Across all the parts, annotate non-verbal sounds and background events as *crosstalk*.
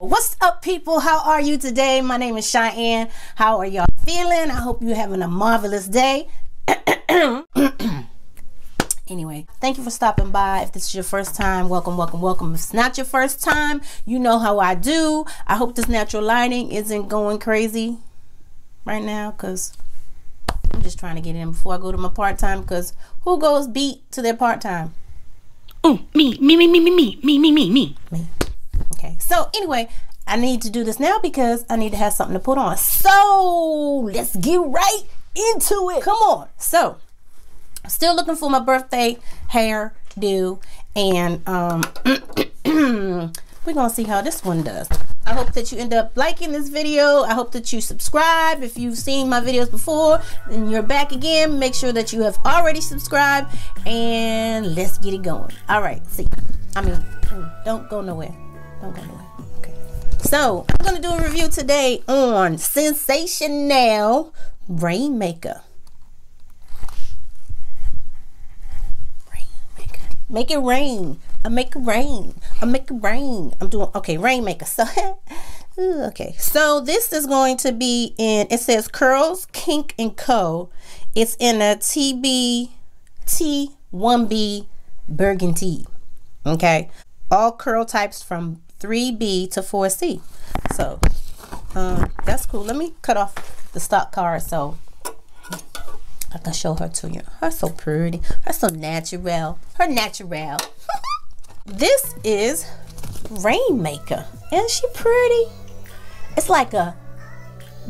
What's up, people? How are you today? My name is Cheyenne. How are y'all feeling? I hope you're having a marvelous day. *clears throat* anyway, thank you for stopping by. If this is your first time, welcome, welcome, welcome. If it's not your first time, you know how I do. I hope this natural lighting isn't going crazy right now because I'm just trying to get in before I go to my part time because who goes beat to their part time? Oh, me, me, me, me, me, me, me, me, me, me. Me. Okay. So anyway, I need to do this now because I need to have something to put on. So let's get right into it. Come on. So still looking for my birthday hair do and um *clears throat* we're gonna see how this one does i hope that you end up liking this video i hope that you subscribe if you've seen my videos before and you're back again make sure that you have already subscribed and let's get it going all right see i mean don't go nowhere don't go nowhere okay so i'm gonna do a review today on Sensationnel rainmaker Make it rain. I make it rain. I make it rain. I'm doing okay, rainmaker. *laughs* So okay. So this is going to be in it says Curls Kink and Co. It's in a TB T1B burgundy. Okay. All curl types from 3B to 4C. So um, that's cool. Let me cut off the stock card so I can show her to you. Her so pretty. Her so natural. Her natural. *laughs* this is Rainmaker. Isn't she pretty? It's like a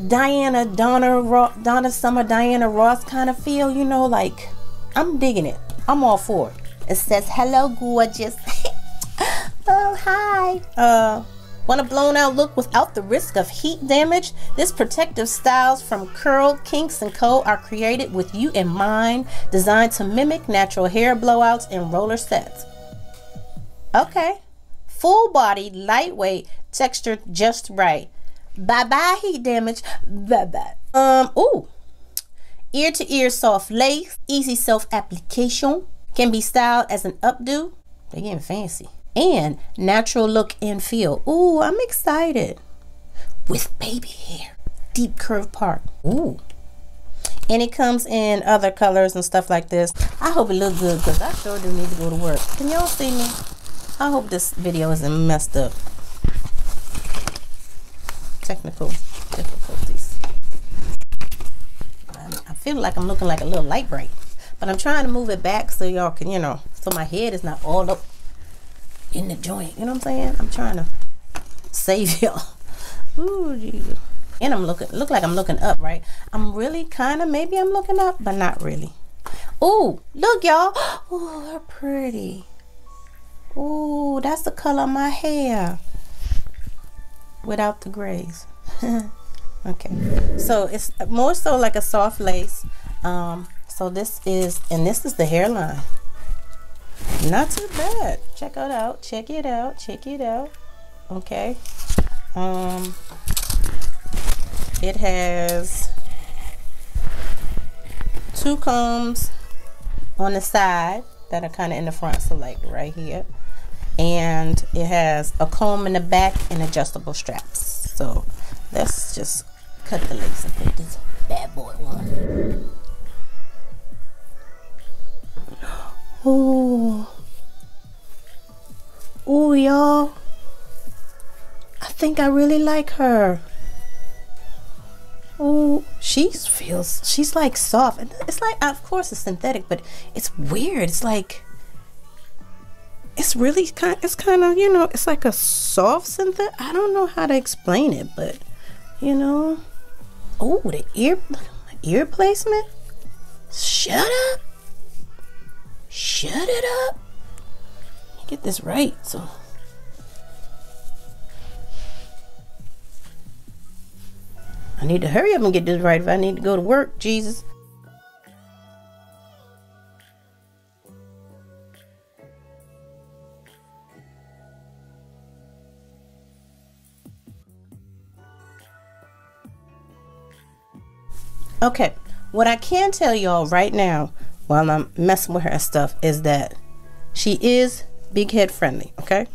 Diana Donna Donna Summer Diana Ross kind of feel, you know, like I'm digging it. I'm all for it. It says hello gorgeous. *laughs* oh hi. Uh Want a blown out look without the risk of heat damage? This protective styles from Curl, Kinks & Co. are created with you in mind, designed to mimic natural hair blowouts and roller sets. Okay. Full body, lightweight, textured just right. Bye bye heat damage. Bye bye. Um, ooh. Ear to ear soft lace, easy self application, can be styled as an updo. They're getting fancy and natural look and feel. Ooh, I'm excited. With baby hair, deep curved part. Ooh. And it comes in other colors and stuff like this. I hope it looks good because I sure do need to go to work. Can y'all see me? I hope this video isn't messed up. Technical difficulties. I feel like I'm looking like a little light bright. But I'm trying to move it back so y'all can, you know, so my head is not all up in the joint. You know what I'm saying? I'm trying to save *laughs* y'all. Ooh, Jesus. And I'm looking, look like I'm looking up, right? I'm really kind of, maybe I'm looking up, but not really. Ooh, look, y'all. *gasps* Ooh, they're pretty. Ooh, that's the color of my hair. Without the grays. *laughs* okay. So it's more so like a soft lace. Um, so this is, and this is the hairline. Not too bad. Check it out. Check it out. Check it out. Okay. Um it has two combs on the side that are kind of in the front so like right here and it has a comb in the back and adjustable straps so let's just cut the lace and put this bad boy on oh Oh, y'all. I think I really like her. Oh, she feels, she's like soft. And it's like, of course, it's synthetic, but it's weird. It's like, it's really kind, it's kind of, you know, it's like a soft synthetic. I don't know how to explain it, but, you know. Oh, the ear, ear placement. Shut up. Shut it up get this right. So I need to hurry up and get this right if I need to go to work, Jesus. Okay, what I can tell y'all right now while I'm messing with her stuff is that she is big head friendly, okay?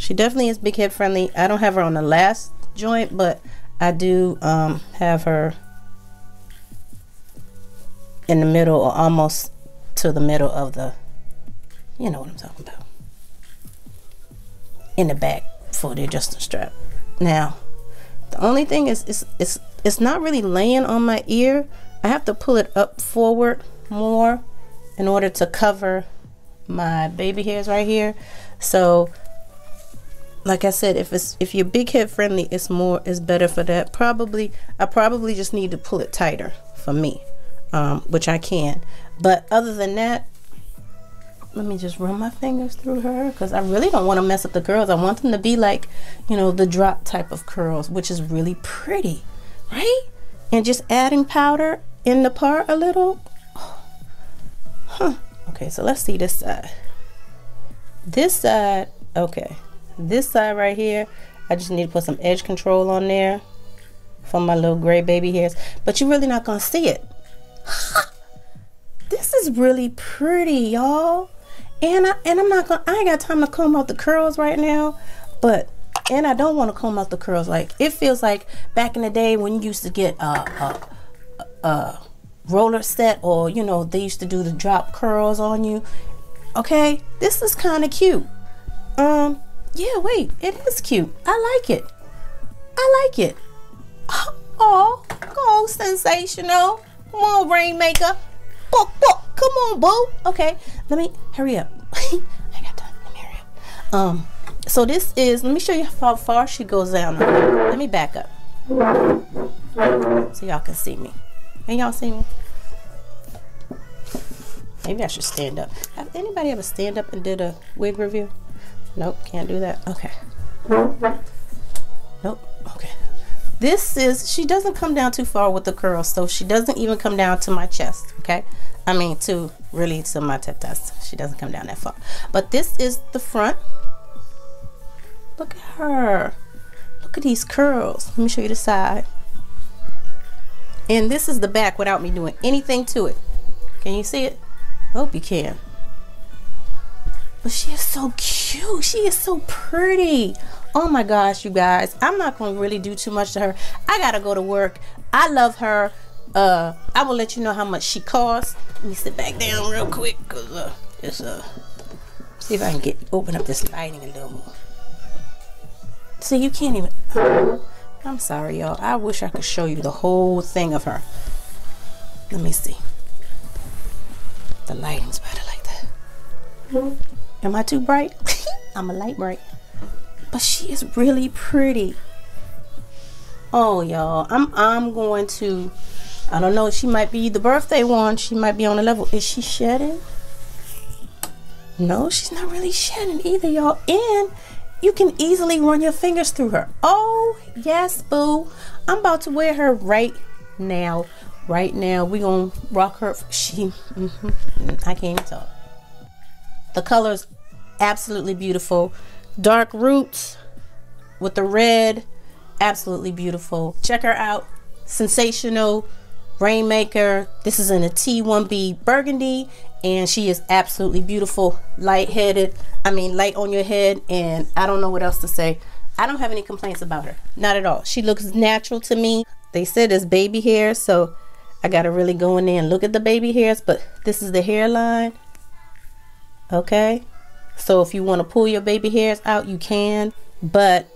she definitely is big head friendly. I don't have her on the last joint, but I do um, have her in the middle or almost to the middle of the, you know what I'm talking about, in the back for the adjusting strap. Now, the only thing is, it's, it's, it's not really laying on my ear. I have to pull it up forward more in order to cover my baby hairs right here. So like I said, if it's if you're big head friendly, it's more it's better for that. Probably I probably just need to pull it tighter for me, um, which I can. But other than that, let me just run my fingers through her because I really don't want to mess up the curls. I want them to be like, you know, the drop type of curls, which is really pretty, right? And just adding powder in the part a little. Huh. Okay, so let's see this side. This side, okay this side right here I just need to put some edge control on there for my little gray baby hairs but you're really not gonna see it *laughs* this is really pretty y'all and I and I'm not gonna I ain't got time to comb out the curls right now but and I don't want to comb out the curls like it feels like back in the day when you used to get a, a, a roller set or you know they used to do the drop curls on you okay this is kind of cute um yeah, wait, it is cute. I like it. I like it. *laughs* Oh, go Sensationnel. Come on, Rainmaker. Book, book. Come on, boo. Okay, let me hurry up. *laughs* I got time. Let me hurry up. Um, so this is. Let me show you how far she goes down. Let me back up so y'all can see me. Can y'all see me? Maybe I should stand up. Have anybody ever stand up and did a wig review? Nope, can't do that. Okay. Nope. Okay. This is, she doesn't come down too far with the curls, so she doesn't even come down to my chest, okay? I mean, to really to my tetas. She doesn't come down that far. But this is the front. Look at her. Look at these curls. Let me show you the side. And this is the back without me doing anything to it. Can you see it? Hope you can. But she is so cute. She is so pretty. Oh my gosh, you guys. I'm not going to really do too much to her. I got to go to work. I love her. Uh, I will let you know how much she costs. Let me sit back down real quick because uh, it's uh, see if I can get open up this lighting a little more. so you can't even. I'm sorry, y'all. I wish I could show you the whole thing of her. Let me see. The lighting's better like that. Hmm? Am I too bright? *laughs* I'm a light bright. But she is really pretty. Oh, y'all. I'm I'm going to I don't know. She might be the birthday one. She might be on a level. Is she shedding? No, she's not really shedding either, y'all. And you can easily run your fingers through her. Oh, yes, boo. I'm about to wear her right now. Right now. we to rock her. She, mm -hmm, I can't talk. The color's absolutely beautiful. Dark roots with the red, absolutely beautiful. Check her out. Sensationnel Rainmaker. This is in a T1B burgundy and she is absolutely beautiful. Light-headed, I mean light on your head and I don't know what else to say. I don't have any complaints about her. Not at all. She looks natural to me. They said it's baby hair, so I got to really go in there and look at the baby hairs, but this is the hairline okay so if you want to pull your baby hairs out you can but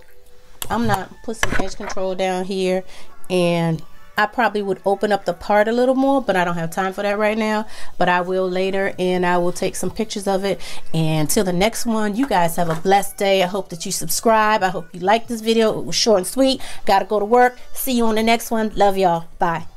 I'm not put some edge control down here and I probably would open up the part a little more but I don't have time for that right now. But I will later and I will take some pictures of it. And till the next one you guys have a blessed day. I hope that you subscribe. I hope you like this video. It was short and sweet. Gotta go to work. See you on the next one. Love y'all. Bye